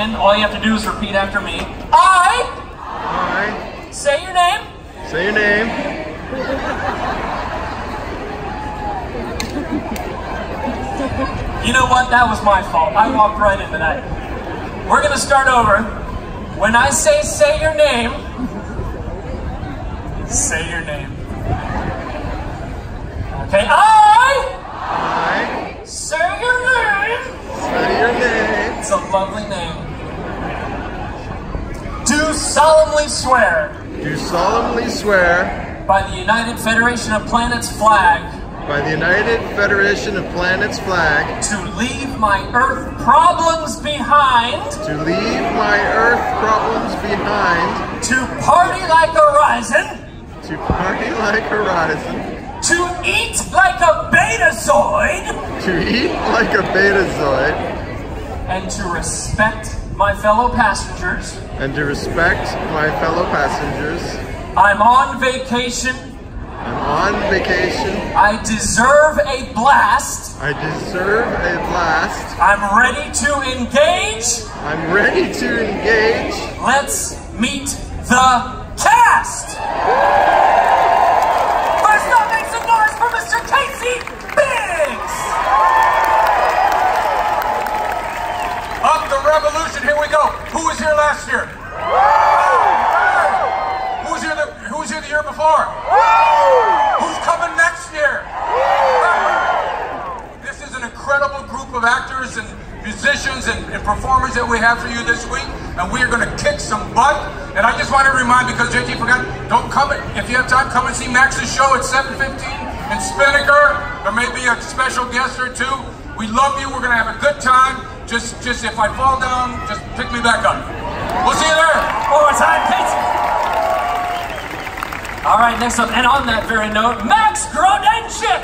And all you have to do is repeat after me. I I say your name. say your name. You know what? That was my fault. I walked right into that. We're gonna start over. When I say say your name, say your name. Okay, I I say your name. say your name. It's a lovely name. Do solemnly swear Do solemnly swear by the United Federation of Planets flag by the United Federation of Planets flag to leave my Earth problems behind, to leave my Earth problems behind, to party like a Risian, to party like Horizon, to eat like a betazoid, to eat like a betazoid, and to respect my fellow passengers. and to respect my fellow passengers. I'm on vacation. I'm on vacation. I deserve a blast. I deserve a blast. I'm ready to engage. I'm ready to engage. Let's meet the cast. First up, make some noise for Mr. Casey Biggs. Up the revolution, here we go. Who was here last year? Who was here the, who was here the year before? Who's coming next year? This is an incredible group of actors and musicians and, and performers that we have for you this week, and we are going to kick some butt. And I just want to remind, because JT forgot, don't come, if you have time, come and see Max's show at 7.15 in Spinnaker. There may be a special guest or two. We love you. We're going to have a good time. Just, just if I fall down, just pick me back up. We'll see you there. One more time, Casey. All right, next up, and on that very note, Max Grodenchik.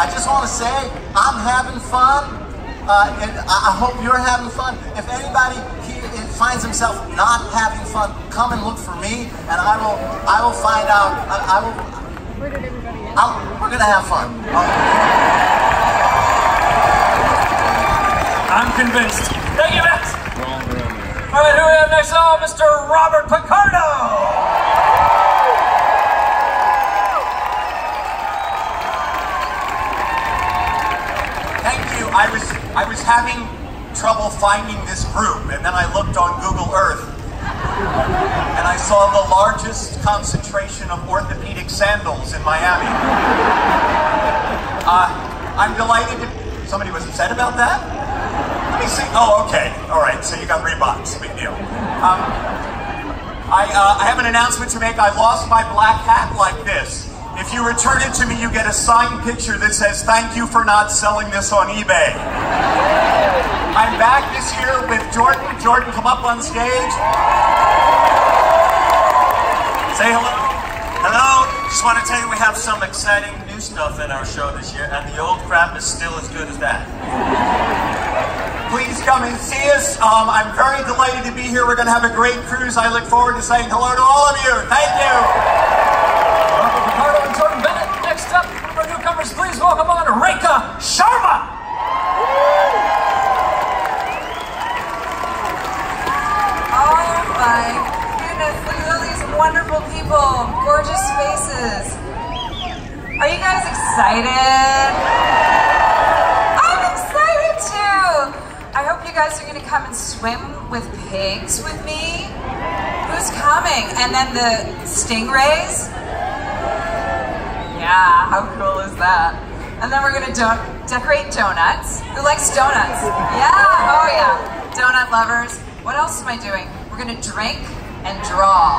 I just want to say I'm having fun, uh, and I I hope you're having fun. If anybody here finds himself not having fun, come and look for me, and I will I will find out. I, I will. Where did everybody? I'll, we're gonna have fun. Oh. I'm convinced. Thank you, Max. All right, who we have next? Oh, Mr. Robert Picardo. Thank you. I was I was having trouble finding this group, and then I looked on Google Earth, and I saw the largest concentration of orthopedic sandals in Miami. Uh, I'm delighted. To, somebody was upset about that. Let me see. Oh, okay. All right. So you got Reeboks. Big deal. Um, I, uh, I have an announcement to make. I lost my black hat like this. If you return it to me, you get a signed picture that says, thank you for not selling this on eBay. I'm back this year with Jordan. Jordan, come up on stage. Say hello. Hello, just want to tell you we have some exciting new stuff in our show this year, and the old crap is still as good as that. Please come and see us. Um, I'm very delighted to be here. We're going to have a great cruise. I look forward to saying hello to all of you. Thank you. Robert Picardo and Jordan Bennett. Next up, for welcome on Rekha Sharma. Oh my goodness, look at all these wonderful people, gorgeous faces. Are you guys excited? I'm excited too. I hope you guys are gonna come and swim with pigs with me. Who's coming? And then the stingrays? Yeah, how cool is that? And then we're gonna decorate donuts. Who likes donuts? Yeah, oh yeah. Donut lovers. What else am I doing? We're gonna drink and draw.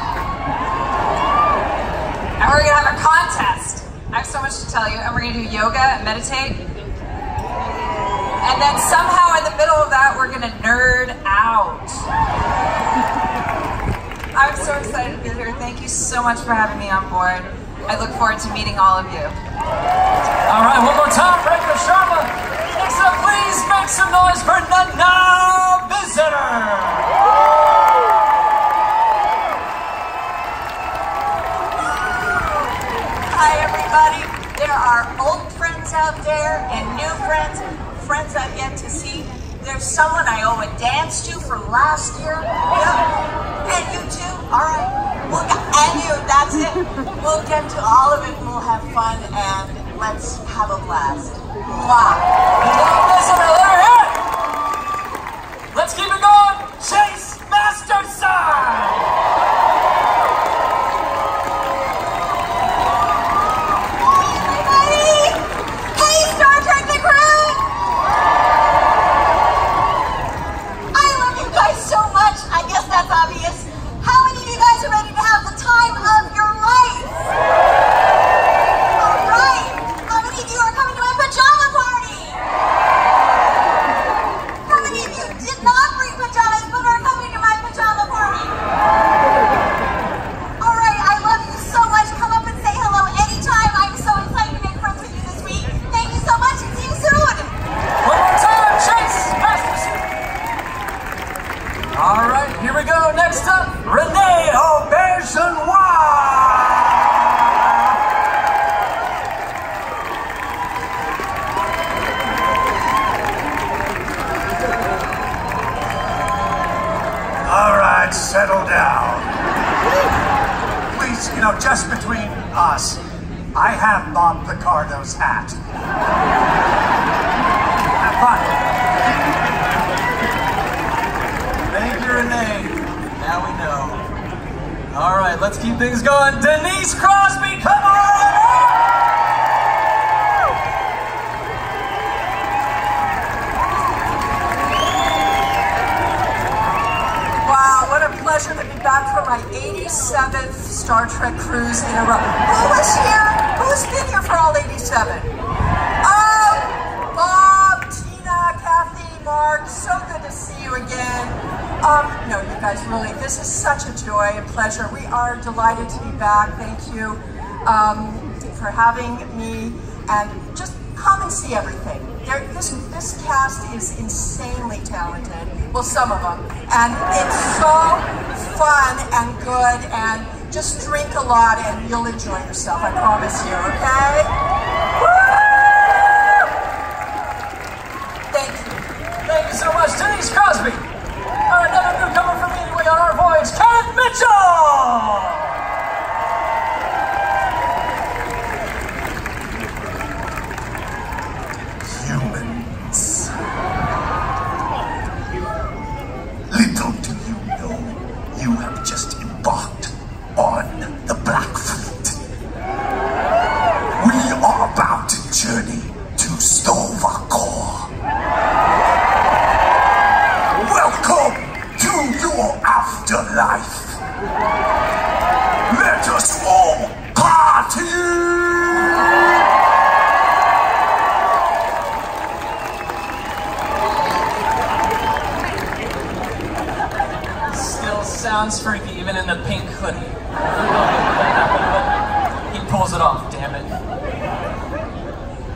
And we're gonna have a contest. I have so much to tell you. And we're gonna do yoga and meditate. And then somehow in the middle of that, we're gonna nerd out. I'm so excited to be here. Thank you so much for having me on board. I look forward to meeting all of you. All right, one more time, Rekha Sharma. Next up, please make some noise for Nana Visitor. Hi, everybody. There are old friends out there. there and new friends, friends I've yet to see. There's someone I owe a dance to from last year. Yep. Get to all of it. We'll have fun and let's have a blast. Wow. You know, just between us, I have Bob Picardo's hat. Have fun. Thank you, Renee. Now we know. All right, let's keep things going. Denise Crosby, come on! Wow, what a pleasure to be back for my 87th Star Trek cruise in a row. Who was here? Who's been here for all 87? Oh, Bob, Tina, Kathy, Mark, so good to see you again. Um, no, you guys, really, this is such a joy and pleasure. We are delighted to be back. Thank you um, for having me and just come and see everything. There, this, this cast is insanely talented. Well, some of them. And it's so fun and good and just drink a lot and you'll enjoy yourself, I promise you, okay? Thank you. Thank you so much, Denise Crosby. Another newcomer from Anyway on our voyage, Kenneth Mitchell. Sounds freaky, even in the pink hoodie. he pulls it off, damn it.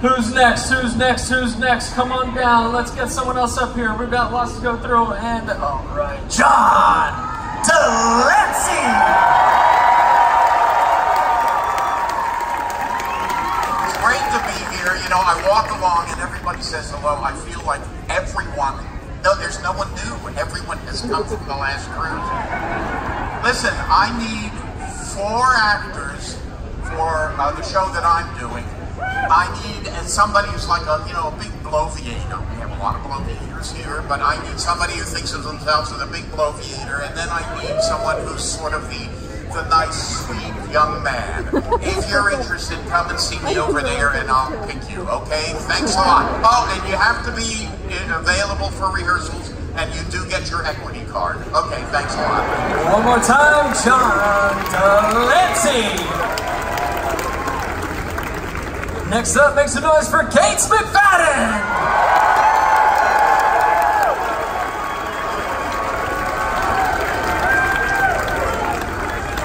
Who's next? Who's next? Who's next? Come on down. Let's get someone else up here. We've got lots to go through. And, all right. John de Lancie! It's great to be here. You know, I walk along and everybody says hello. I feel like everyone, no, there's no one new. Everyone has come from the last cruise. Listen, I need four actors for uh, the show that I'm doing. I need and somebody who's like a, you know, a big bloviator. We have a lot of bloviators here, but I need somebody who thinks of themselves as a big bloviator, and then I need someone who's sort of the the nice, sweet young man. If you're interested, come and see me over there and I'll pick you, okay? Thanks a lot. Oh, and you have to be available for rehearsals and you do get your equity card. Okay, thanks a lot. One more time, John Delancey. Next up, make some noise for Gates McFadden.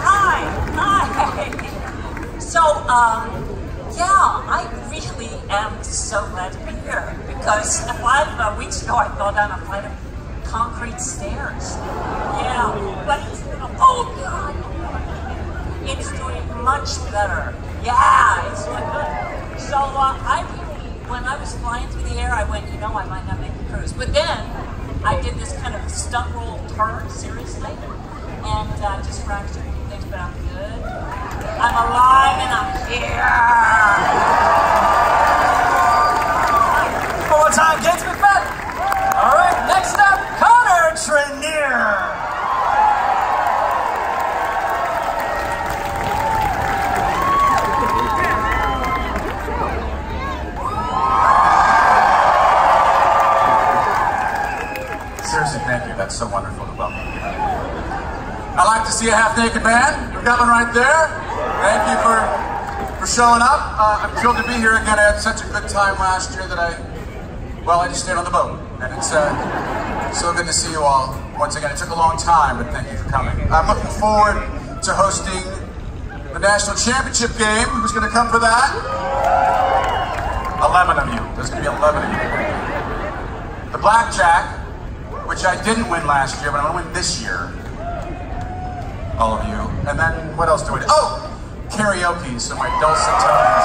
Hi, hi. So, um, yeah, I really am so glad to be here because five ago I fell down a flight of concrete stairs. Yeah, but it's, oh god, it's doing much better. Yeah, it's doing good. So uh, I when I was flying through the air, I went, you know, I might not make the cruise. But then I did this kind of stunt roll turn, seriously, and uh, just fractured a few things, but I'm good. I'm alive and I'm here. One more time, Gates McFadden. All right, next up, Connor Trinneer. Seriously, thank you. That's so wonderful to welcome you. I like to see a half-naked man. We've got one right there. Thank you for for showing up. Uh, I'm thrilled to be here again. I had such a good time last year that I, well, I just stayed on the boat, and it's uh, so good to see you all once again. It took a long time, but thank you for coming. I'm looking forward to hosting the national championship game. Who's going to come for that? 11 of you. There's going to be 11 of you. The blackjack, which I didn't win last year, but I'm going to win this year. All of you. And then what else do I do? Oh! Karaoke, so my dulcet tones.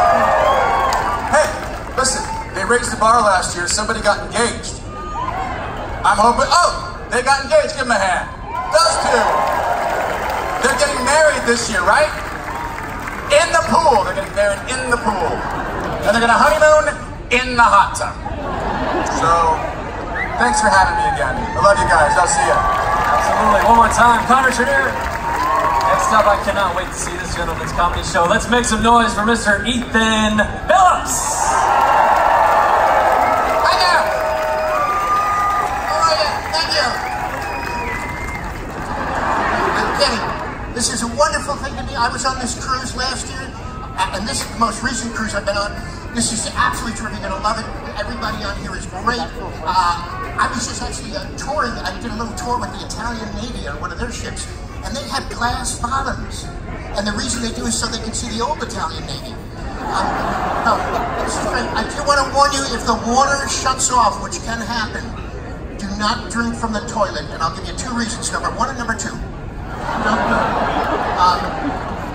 Hey, listen, they raised the bar last year. Somebody got engaged. I'm hoping. Oh, they got engaged. Give them a hand. Those two. They're getting married this year, right? In the pool. They're getting married in the pool. And they're going to honeymoon in the hot tub. So, thanks for having me again. I love you guys. I'll see you. Absolutely. One more time, Connor Trinneer. Next up, I cannot wait to see this gentleman's comedy show. Let's make some noise for Mr. Ethan Phillips. Hi there. How are you? Thank you. I'm kidding. This is a wonderful thing to me. I was on this cruise last year, and this is the most recent cruise I've been on. This is absolutely terrific. You're gonna love it. Everybody on here is great. Uh, I was just actually uh, touring. I did a little tour with the Italian Navy on one of their ships, and they have glass bottoms. And the reason they do is so they can see the old Italian Navy. Um, great. I do want to warn you, if the water shuts off, which can happen, do not drink from the toilet. And I'll give you two reasons, number one and number two. Um,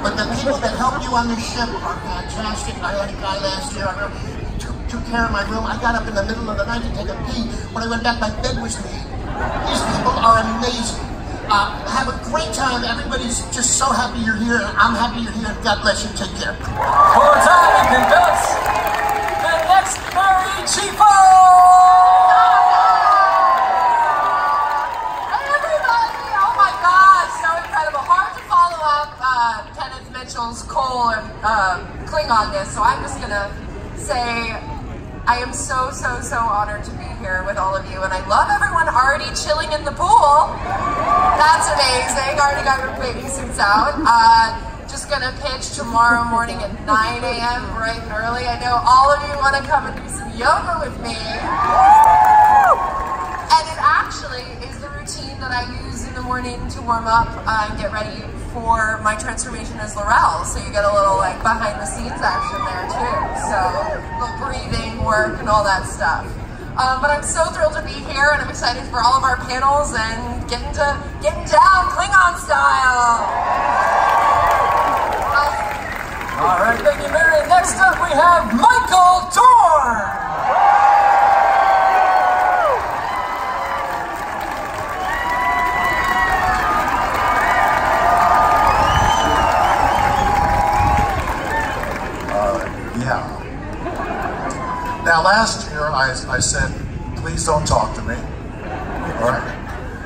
but the people that help you on this ship are fantastic. I had a guy last year, I took, took care of my room. I got up in the middle of the night to take a pee. When I went back, my bed was made. These people are amazing. Uh, have a great time. Everybody's just so happy you're here. I'm happy you're here. God bless you. Take care. One more time. And next, Mary Chieffo. Hey everybody! Oh my gosh, so incredible. Hard to follow up uh, Kenneth Mitchell's Kol and uh, Klingonness, so I'm just gonna say I am so, so, so honored to be here with all of you, and I love everyone already chilling in the pool. That's amazing. Already got your bathing suits out. Uh, just gonna pitch tomorrow morning at 9 a.m. bright and early. I know all of you want to come and do some yoga with me. And it actually is the routine that I use in the morning to warm up and get ready for my transformation as L'Rell. So you get a little like behind the scenes action there too. So little breathing work and all that stuff. Um, but I'm so thrilled to be here and I'm excited for all of our panels and getting to getting down Klingon style. Uh, All right, thank you, Mary. Next up, we have Michael Dorn. Yeah. Now, last year I, I said, please don't talk to me. Right?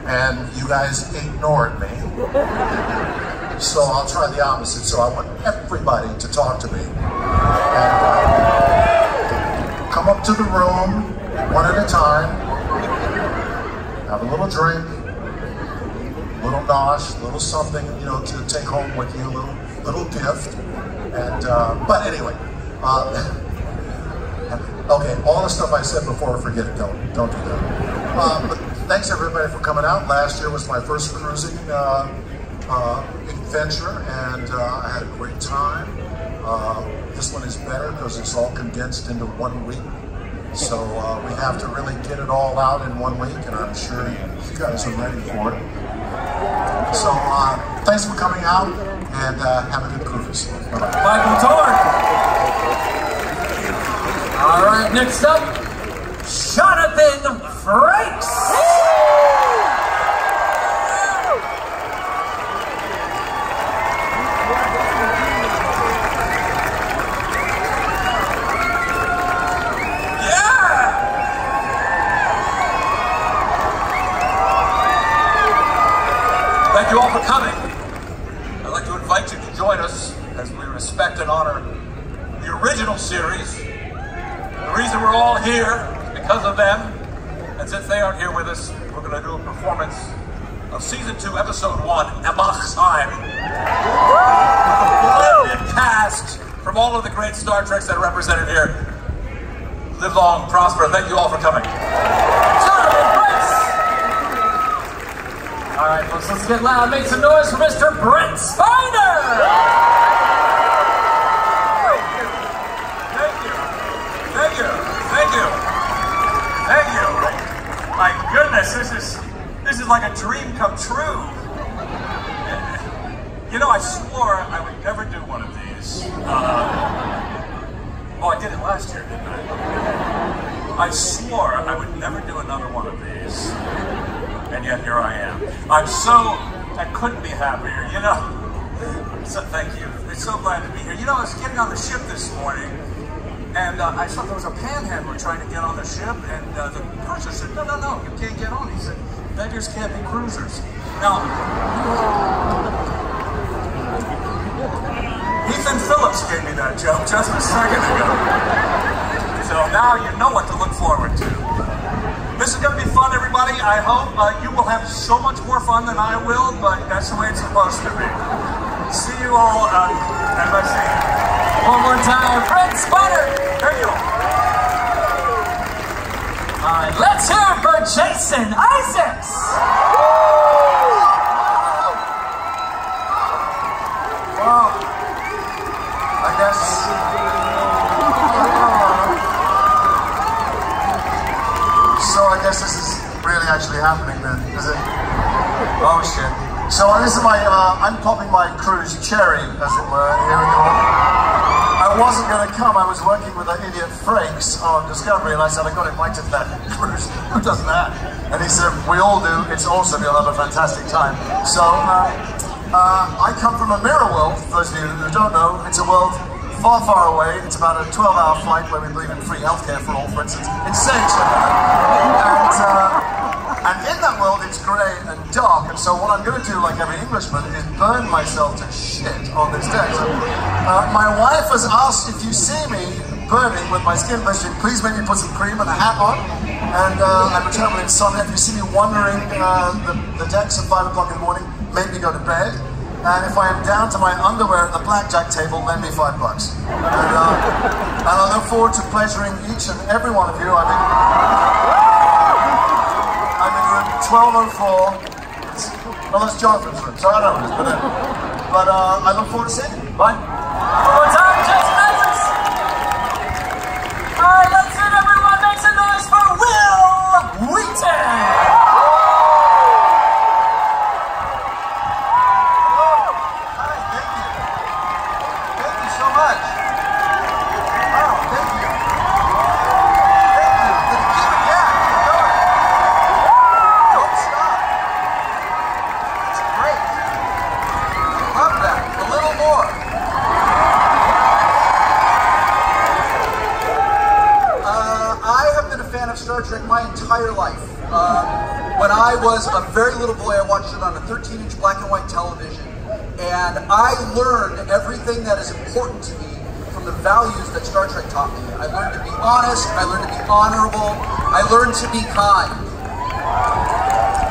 And you guys ignored me. So I'll try the opposite. So I want everybody to talk to me. And uh, come up to the room one at a time. Have a little drink, a little nosh, a little something, you know, to take home with you, a little, little gift. And, uh, but anyway, uh, okay, all the stuff I said before, forget it, don't, don't do that. Uh, but thanks everybody for coming out. Last year was my first cruising uh, uh, adventure, and uh, I had a great time. Uh, this one is better because it's all condensed into one week. So uh, we have to really get it all out in one week, and I'm sure you guys are ready for it. So thanks for coming out, and have a good cruise. Bye-bye. Michael Dorn. All right, next up, Jonathan Frakes. Yeah. Thank you all for coming. I'd like to invite you to join us as we respect and honor the original series. The reason we're all here is because of them. And since they aren't here with us, we're going to do a performance of season two, episode one, Amok Time. With cast from all of the great Star Treks that are represented here. Live long, prosper. Thank you all for coming. All right, folks, let's get loud. Make some noise for Mr. Brent Spiner! Thank you. Thank you. Thank you. Thank you. My goodness, this is this is like a dream come true. You know, I swore I would never do one of these. Uh, oh, I did it last year, didn't I? I swore I would never do another one of these. And yet here I am. I'm so I couldn't be happier, you know. So thank you. I'm so glad to be here. You know, I was getting on the ship this morning, and uh, I saw there was a panhandler trying to get on the ship, and uh, the purser said, "No, no, no, you can't get on." He said, "Beggars can't be cruisers." Now, Ethan Phillips gave me that joke just a second ago. So now you know what to look forward to. This is going to be fun, everybody. I hope uh, you will have so much more fun than I will, but that's the way it's supposed to be. See you all uh, as I see. One more time, Brent Spiner! Thank you. All right, let's hear it for Jason Isaacs! Well, I guess. So I guess this is really actually happening then, is it? Oh shit. So this is my, uh, I'm popping my cruise cherry, as it were, here in the I wasn't going to come, I was working with that idiot Frakes on Discovery, and I said, I got invited to that cruise. Who does that? And he said, we all do, it's awesome, you'll have a fantastic time. So, uh, uh, I come from a mirror world, for those of you who don't know, it's a world far, far away. It's about a 12-hour flight where we believe in free healthcare for all, for instance. Insane shit. And, uh, and in that world, it's grey and dark. And so what I'm going to do, like every Englishman, is burn myself to shit on this deck. So, uh, my wife has asked if you see me burning with my skin blistering, please make me put some cream and a hat on. And uh, I'm terrible insomnia. If you see me wandering uh, the, the decks at 5 o'clock in the morning, make me go to bed. And if I am down to my underwear at the blackjack table, lend me five bucks. And, uh, and I look forward to pleasuring each and every one of you. In room 1204. It's, well, that's Jonathan's room, so I don't know. But, uh, but uh, I look forward to seeing you. Bye. I learned to be honest, I learned to be honorable, I learned to be kind.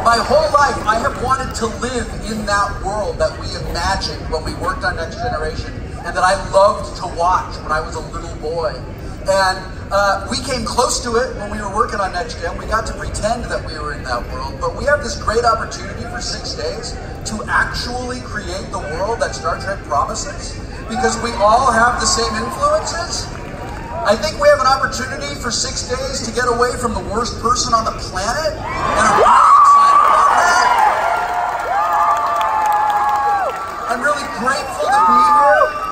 My whole life, I have wanted to live in that world that we imagined when we worked on Next Generation, and that I loved to watch when I was a little boy. And uh, we came close to it when we were working on Next Gen. We got to pretend that we were in that world, but we have this great opportunity for six days to actually create the world that Star Trek promises, because we all have the same influences. I think we have an opportunity for six days to get away from the worst person on the planet, and I'm really excited about that. I'm really grateful to be here.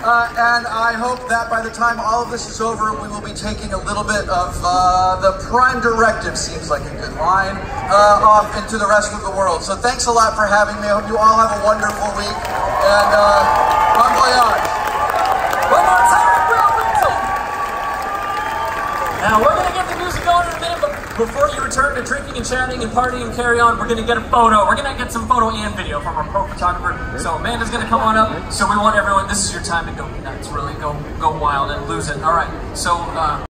Uh, and I hope that by the time all of this is over, we will be taking a little bit of uh, the Prime Directive, seems like a good line, uh, off into the rest of the world. So thanks a lot for having me. I hope you all have a wonderful week. And uh, bon voyage. One more time, Wil Wheaton. Now we're gonna get the music going in a minute, but before you return to drinking and chatting and partying and carry on, we're gonna get a photo. We're gonna get some photo and video from our pro photographer. So Amanda's gonna come on up. So we want everyone. This is your time to go nuts, really go go wild and lose it. All right. So. Uh,